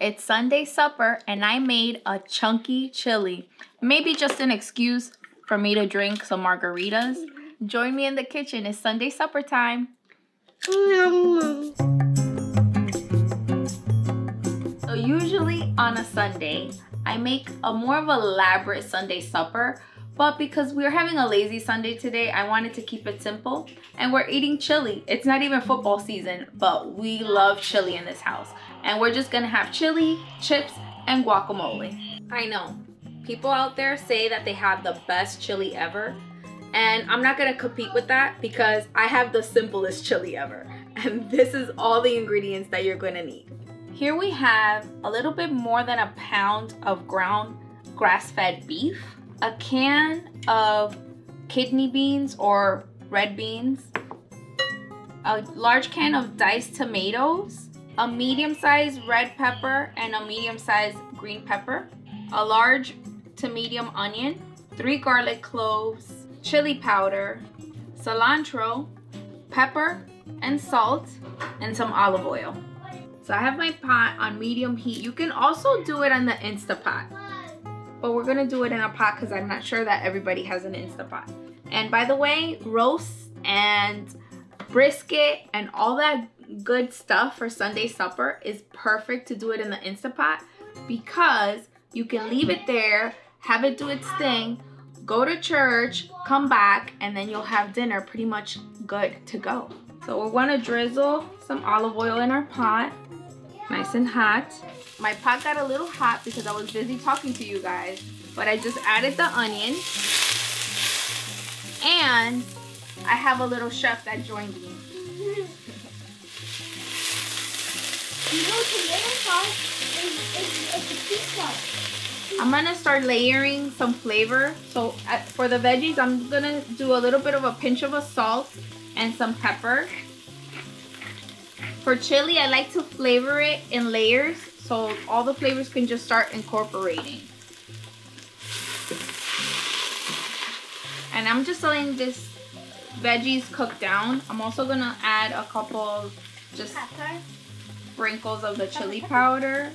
It's Sunday supper and I made a chunky chili. Maybe just an excuse for me to drink some margaritas. Join me in the kitchen. It's Sunday supper time. So usually on a Sunday, I make a more of elaborate Sunday supper, but because we're having a lazy Sunday today, I wanted to keep it simple. And we're eating chili. It's not even football season, but we love chili in this house. And we're just gonna have chili, chips, and guacamole. I know, people out there say that they have the best chili ever. And I'm not gonna compete with that because I have the simplest chili ever. And this is all the ingredients that you're gonna need. Here we have a little bit more than a pound of ground grass-fed beef, a can of kidney beans or red beans, a large can of diced tomatoes, a medium-sized red pepper and a medium-sized green pepper, a large to medium onion, three garlic cloves, chili powder, cilantro, pepper and salt, and some olive oil. So I have my pot on medium heat. You can also do it on the Instapot. But we're gonna do it in a pot because I'm not sure that everybody has an Instapot. And by the way, roast and brisket and all that good stuff for Sunday supper is perfect to do it in the Instapot because you can leave it there, have it do its thing, go to church, come back, and then you'll have dinner pretty much good to go. So we want to drizzle some olive oil in our pot, nice and hot. My pot got a little hot because I was busy talking to you guys, but I just added the onion. And I have a little chef that joined me. You know, tomato sauce is, is, is a pizza. I'm gonna start layering some flavor. So uh, for the veggies, I'm gonna do a little bit of a pinch of a salt and some pepper. For chili, I like to flavor it in layers so all the flavors can just start incorporating. And I'm just letting this veggies cook down. I'm also gonna add a couple just Pepper. Sprinkles of the chili powder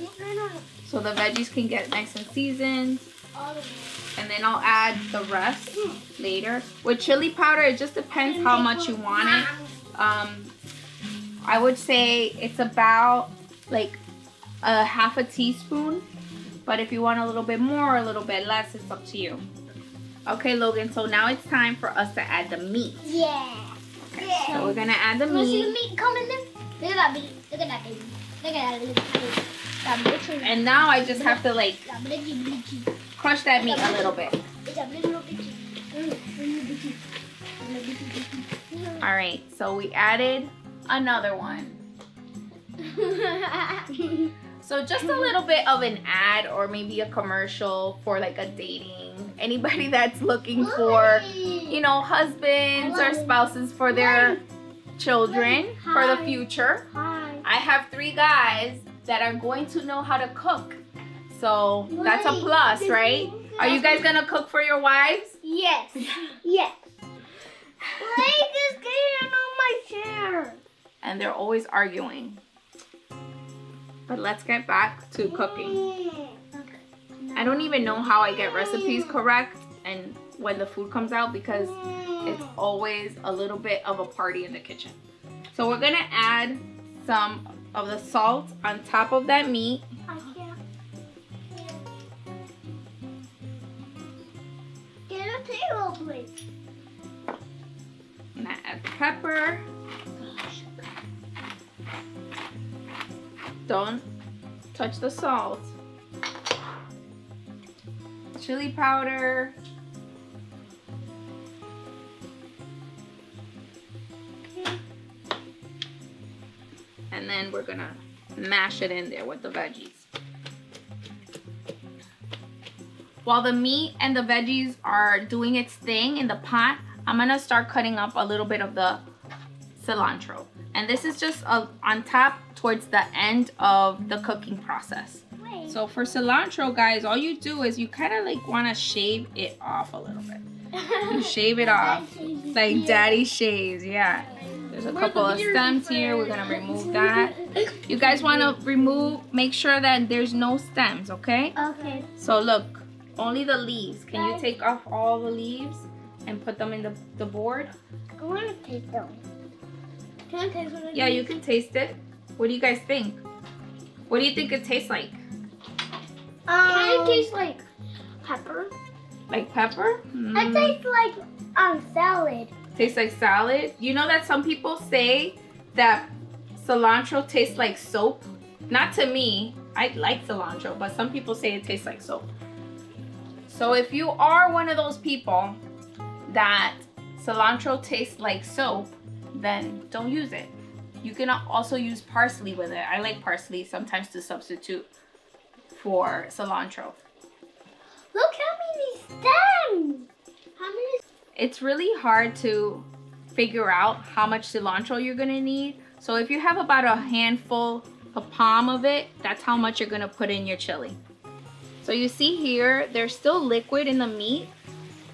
so the veggies can get nice and seasoned. all of it. and then I'll add the rest later. With chili powder, it just depends how much you want it. Um, I would say it's about like a half a teaspoon, but if you want a little bit more or a little bit less, it's up to you. Okay, Logan, so now it's time for us to add the meat. Yeah. Okay, so we're gonna add the wanna see the meat. meat coming in? Look at that baby. Look at that baby. Look at that little baby. And now I just have to like that little bitty. crush that meat a little bit. All right, so we added another one. So just a little bit of an ad or maybe a commercial for like a dating. Anybody that's looking for, you know, husbands or spouses for their children for the future. Hi. I have three guys that are going to know how to cook. So that's a plus, right? Are you guys gonna cook for your wives? Yes. Yes. Blake is getting on my chair. And they're always arguing. But let's get back to cooking. I don't even know how I get recipes correct and when the food comes out because it's always a little bit of a party in the kitchen. So we're gonna add some of the salt on top of that meat. Get a table, please. And I add pepper. Don't touch the salt. Chili powder. And then we're gonna mash it in there with the veggies. While the meat and the veggies are doing its thing in the pot, I'm gonna start cutting up a little bit of the cilantro. And this is just uh, on top towards the end of the cooking process. Wait. So for cilantro, guys, all you do is you kind of like want to shave it off a little bit. You shave it off, like daddy shaves, yeah. There's a couple of stems here. We're gonna remove that. You guys wanna remove, make sure that there's no stems, okay? Okay. So look, only the leaves. Can you take off all the leaves and put them in the, the board? I want to taste them. Can I taste one of Yeah, you can taste it. What do you guys think? What do you think it tastes like? Can it taste like pepper? Like pepper? It Mm, tastes like um salad. Tastes like salad. You know that some people say that cilantro tastes like soap? Not to me. I like cilantro, but some people say it tastes like soap. So if you are one of those people that cilantro tastes like soap, then don't use it. You can also use parsley with it. I like parsley sometimes to substitute for cilantro. Look how many stems. How many? It's really hard to figure out how much cilantro you're gonna need. So if you have about a handful, a palm of it, that's how much you're gonna put in your chili. So you see here, there's still liquid in the meat,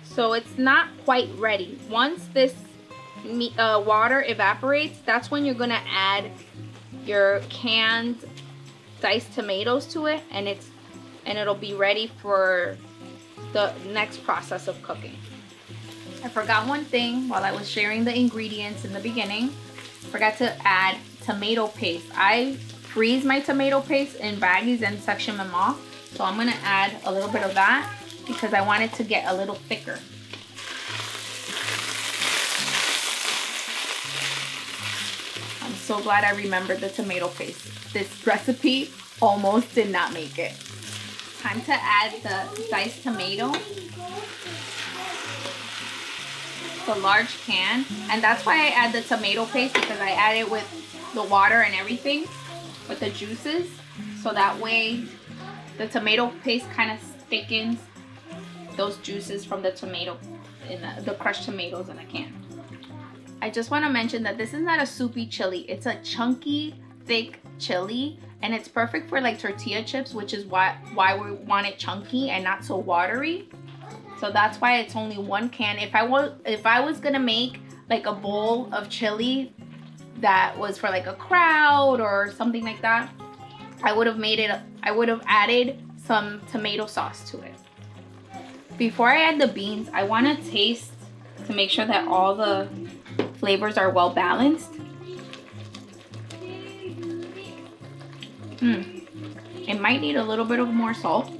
so it's not quite ready. Once this meat, uh, water evaporates, that's when you're gonna add your canned diced tomatoes to it, and it's and it'll be ready for the next process of cooking. I forgot one thing while I was sharing the ingredients in the beginning. Forgot to add tomato paste. I freeze my tomato paste in baggies and section them off. So I'm gonna add a little bit of that because I want it to get a little thicker. I'm so glad I remembered the tomato paste. This recipe almost did not make it. Time to add the diced tomato the large can and that's why I add the tomato paste because I add it with the water and everything with the juices so that way the tomato paste kind of thickens those juices from the tomato in the, the crushed tomatoes in a can. I just want to mention that this is not a soupy chili it's a chunky thick chili and it's perfect for like tortilla chips which is why why we want it chunky and not so watery so that's why it's only one can. If I was if I was gonna make like a bowl of chili that was for like a crowd or something like that, I would have made it I would have added some tomato sauce to it. Before I add the beans, I want to taste to make sure that all the flavors are well balanced. Mm. It might need a little bit of more salt.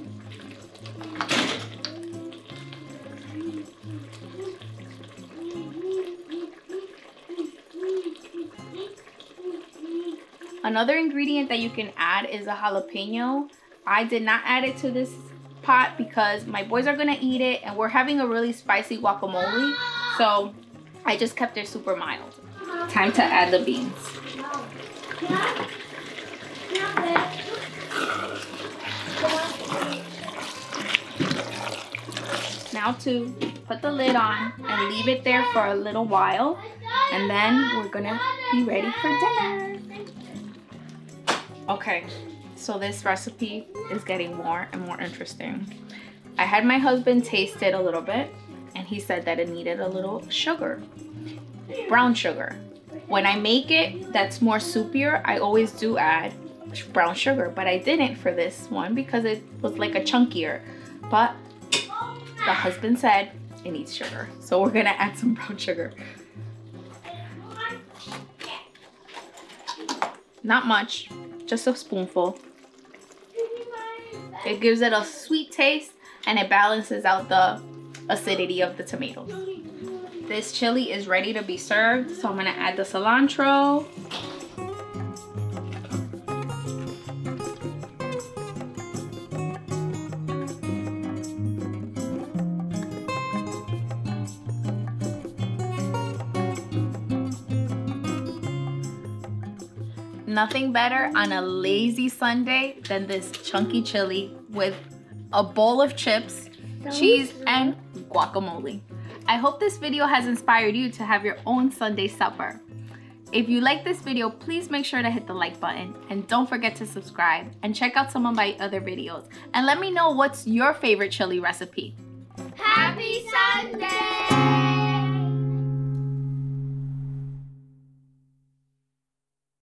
Another ingredient that you can add is a jalapeno. I did not add it to this pot because my boys are gonna eat it and we're having a really spicy guacamole. So I just kept it super mild. Time to add the beans. Now to put the lid on and leave it there for a little while and then we're gonna be ready for dinner. Okay, so this recipe is getting more and more interesting. I had my husband taste it a little bit and he said that it needed a little sugar, brown sugar. When I make it that's more soupier, I always do add brown sugar, but I didn't for this one because it was like a chunkier. But the husband said it needs sugar, so we're gonna add some brown sugar. Not much, just a spoonful. It gives it a sweet taste and it balances out the acidity of the tomatoes. This chili is ready to be served, so I'm gonna add the cilantro. Nothing better on a lazy Sunday than this chunky chili with a bowl of chips, cheese, and guacamole. I hope this video has inspired you to have your own Sunday supper. If you like this video, please make sure to hit the like button and don't forget to subscribe and check out some of my other videos. And let me know what's your favorite chili recipe. Happy Sunday!